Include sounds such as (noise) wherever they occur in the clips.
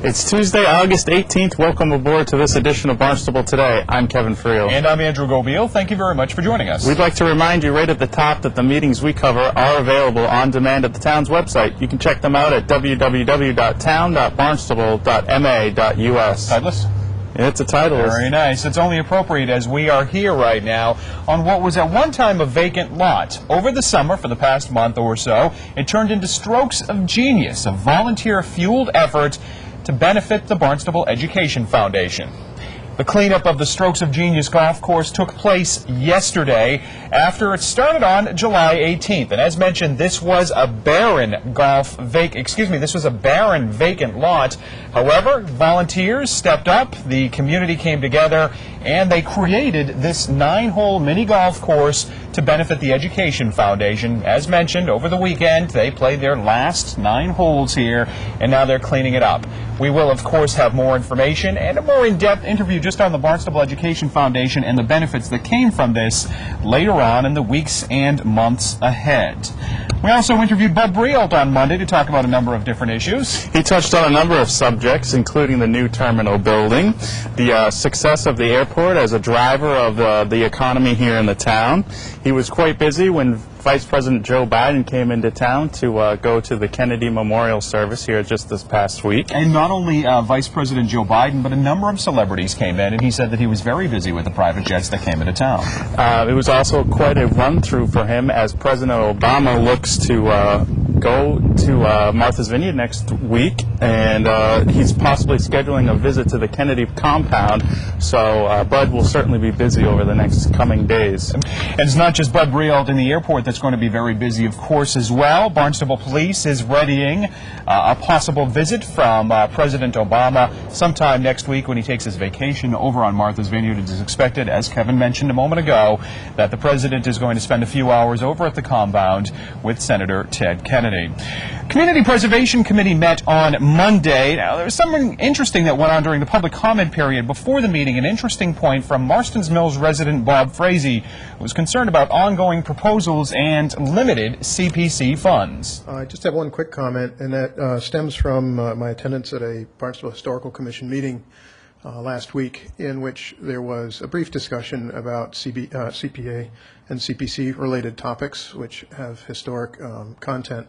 It's Tuesday, August 18th. Welcome aboard to this edition of Barnstable Today. I'm Kevin Friel. And I'm Andrew Gobiel. Thank you very much for joining us. We'd like to remind you right at the top that the meetings we cover are available on demand at the town's website. You can check them out at www.town.barnstable.ma.us. Douglas? It's a title. Very nice. It's only appropriate as we are here right now on what was at one time a vacant lot. Over the summer, for the past month or so, it turned into Strokes of Genius, a volunteer-fueled effort to benefit the Barnstable Education Foundation. The cleanup of the Strokes of Genius golf course took place yesterday after it started on July 18th. And as mentioned, this was a barren golf vac excuse me, this was a barren vacant lot. However, volunteers stepped up, the community came together, and they created this nine-hole mini golf course to benefit the Education Foundation. As mentioned, over the weekend, they played their last nine holes here, and now they're cleaning it up. We will, of course, have more information and a more in-depth interview just on the Barnstable Education Foundation and the benefits that came from this later on in the weeks and months ahead. We also interviewed Bud Breault on Monday to talk about a number of different issues. He touched on a number of subjects, including the new terminal building, the uh, success of the airport as a driver of uh, the economy here in the town. He was quite busy when Vice President Joe Biden came into town to uh, go to the Kennedy Memorial Service here just this past week. And not only uh, Vice President Joe Biden, but a number of celebrities came in, and he said that he was very busy with the private jets that came into town. Uh, it was also quite a run through for him as President Obama looks to uh, go to uh, Martha's Vineyard next week, and uh, he's possibly scheduling a visit to the Kennedy compound. So uh, Bud will certainly be busy over the next coming days. And it's not just Bud Breault in the airport that's going to be very busy, of course, as well. Barnstable Police is readying uh, a possible visit from uh, President Obama sometime next week when he takes his vacation over on Martha's Vineyard. It is expected, as Kevin mentioned a moment ago, that the president is going to spend a few hours over at the compound with Senator Ted Kennedy. Community Preservation Committee met on Monday. Now, there was something interesting that went on during the public comment period before the meeting, an interesting point from Marston's Mills resident Bob Frazee, who was concerned about ongoing proposals and limited CPC funds. I just have one quick comment, and that uh, stems from uh, my attendance at a Barnstable Historical Commission meeting uh, last week, in which there was a brief discussion about CB, uh, CPA and CPC-related topics, which have historic um, content.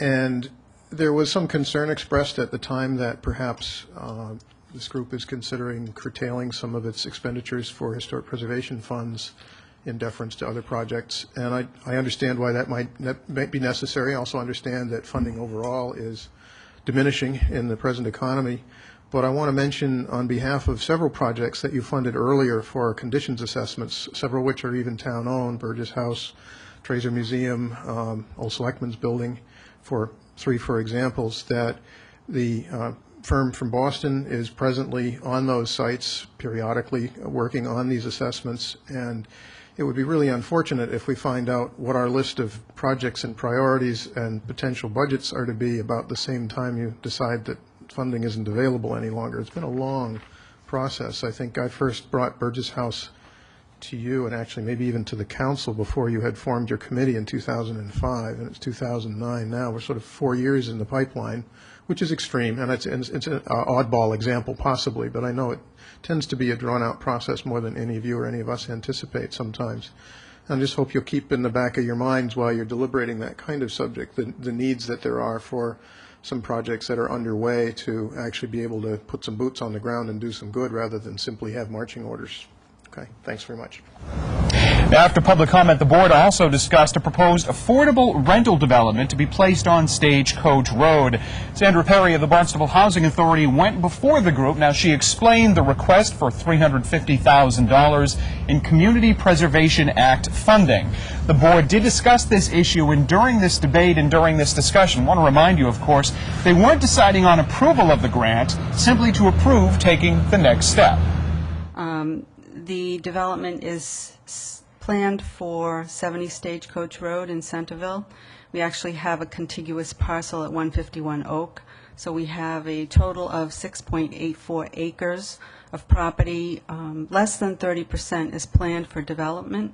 And there was some concern expressed at the time that perhaps uh, this group is considering curtailing some of its expenditures for historic preservation funds in deference to other projects. And I, I understand why that might, that might be necessary. I also understand that funding overall is diminishing in the present economy. But I want to mention on behalf of several projects that you funded earlier for conditions assessments, several of which are even town-owned, Burgess House, Trayser Museum, um, Old Selectman's Building, for three, four examples, that the uh, firm from Boston is presently on those sites periodically working on these assessments, and it would be really unfortunate if we find out what our list of projects and priorities and potential budgets are to be about the same time you decide that funding isn't available any longer. It's been a long process. I think I first brought Burgess House to you and actually maybe even to the council before you had formed your committee in 2005, and it's 2009 now. We're sort of four years in the pipeline, which is extreme, and it's, it's it's an oddball example possibly, but I know it tends to be a drawn-out process more than any of you or any of us anticipate sometimes. And I just hope you'll keep in the back of your minds while you're deliberating that kind of subject, the, the needs that there are for some projects that are underway to actually be able to put some boots on the ground and do some good rather than simply have marching orders. Okay, thanks very much. After public comment, the board also discussed a proposed affordable rental development to be placed on Stagecoach Road. Sandra Perry of the Barnstable Housing Authority went before the group. Now, she explained the request for $350,000 in Community Preservation Act funding. The board did discuss this issue, and during this debate and during this discussion, I want to remind you, of course, they weren't deciding on approval of the grant, simply to approve taking the next step. Um, The development is planned for 70 Stagecoach Road in Centerville. We actually have a contiguous parcel at 151 Oak, so we have a total of 6.84 acres of property. Um, Less than 30% is planned for development.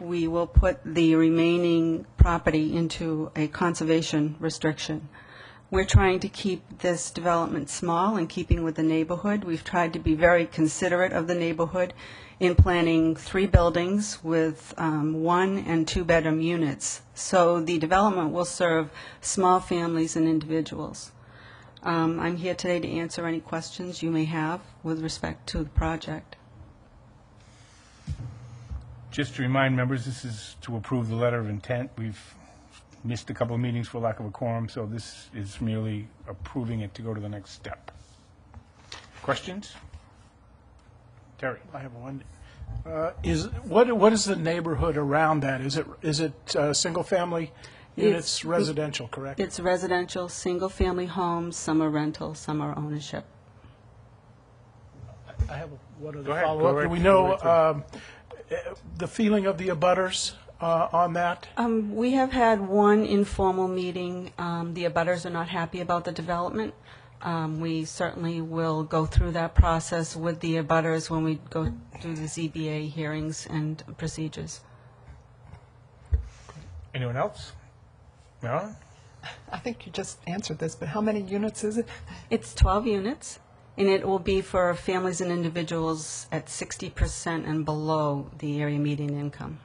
We will put the remaining property into a conservation restriction. We're trying to keep this development small in keeping with the neighborhood. We've tried to be very considerate of the neighborhood in planning three buildings with um, one and two-bedroom units. So the development will serve small families and individuals. Um, I'm here today to answer any questions you may have with respect to the project. Just to remind members, this is to approve the letter of intent. We've missed a couple of meetings for lack of a quorum, so this is merely approving it to go to the next step. Questions? Terry? I have one. Uh, Is, what, what is the neighborhood around that? Is it, is it uh, single-family units, It's- residential, correct? It's residential, single-family homes, some are rental, some are ownership. I have one other ahead, go follow-up. right- Do we know right um, eh, the feeling of the abutters uh, on that? Um, We have had one informal meeting. Um, The abutters are not happy about the development. Um, We certainly will go through that process with the abutters when we go through the ZBA hearings and procedures. Anyone else? Marilyn? I think you just answered this, but how many units is it? It's 12 units, and it will be for families and individuals at 60% and below the area median income.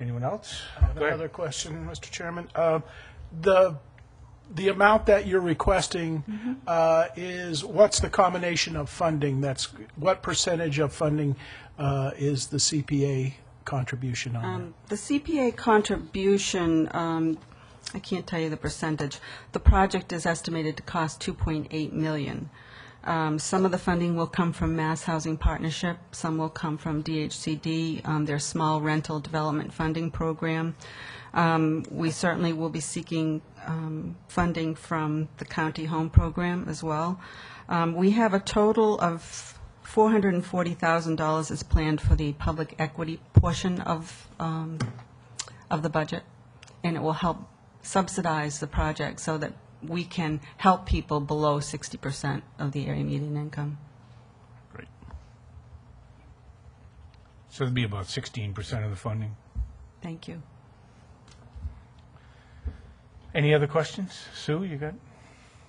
Anyone else? I have Go ahead. Another question, Mr. Chairman. Uh, The, the amount that you're requesting Mm-hmm. uh, is, what's the combination of funding? That's, what percentage of funding uh, is the CPA contribution on? Um, The CPA contribution, um, I can't tell you the percentage. The project is estimated to cost 2.8 million. Um, Some of the funding will come from Mass Housing Partnership, some will come from DHCD, um, their small rental development funding program. Um, We certainly will be seeking um, funding from the county home program as well. Um, We have a total of $440,000 is planned for the public equity portion of, um, of the budget, and it will help subsidize the project so that we can help people below 60% of the area median income. Great. So it'd be about 16% of the funding. Thank you. Any other questions? Sue, you got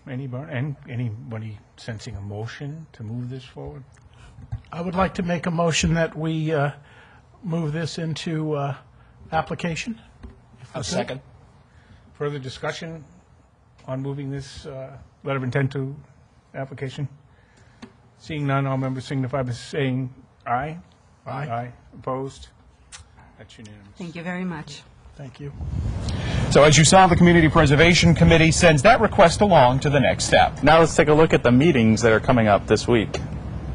any, and anybody sensing a motion to move this forward? I would like to make a motion that we uh, move this into uh, application. A second. Further discussion on moving this uh, letter of intent to application? Seeing none, all members signify by saying aye. Aye. Aye. Opposed? That's unanimous. Thank you very much. Thank you. So as you saw, the Community Preservation Committee sends that request along to the next step. Now let's take a look at the meetings that are coming up this week.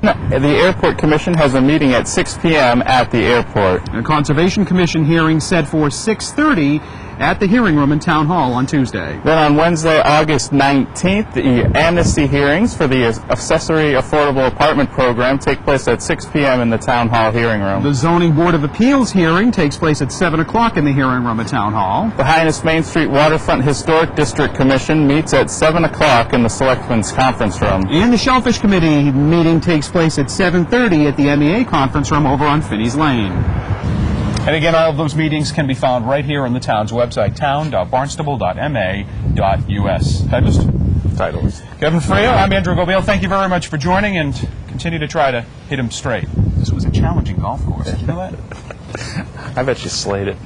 No, the Airport Commission has a meeting at 6 p.m. at the airport. A Conservation Commission hearing set for 6:30 at the hearing room in Town Hall on Tuesday. Then on Wednesday, August 19th, the amnesty hearings for the accessory affordable apartment program take place at 6 p.m. in the Town Hall hearing room. The Zoning Board of Appeals hearing takes place at 7 o'clock in the hearing room at Town Hall. The Hyannis Main Street Waterfront Historic District Commission meets at 7 o'clock in the Selectmen's Conference Room. And the Shellfish Committee meeting takes place at 7:30 at the MEA Conference Room over on Phinney's Lane. And again, all of those meetings can be found right here on the town's website, town.barnstable.ma.us. Titleist? Titles. Kevin Friel, I'm Andrew Gobiel. Thank you very much for joining and continue to try to hit him straight. This was a challenging golf course. Did you know that? (laughs) I bet you slayed it.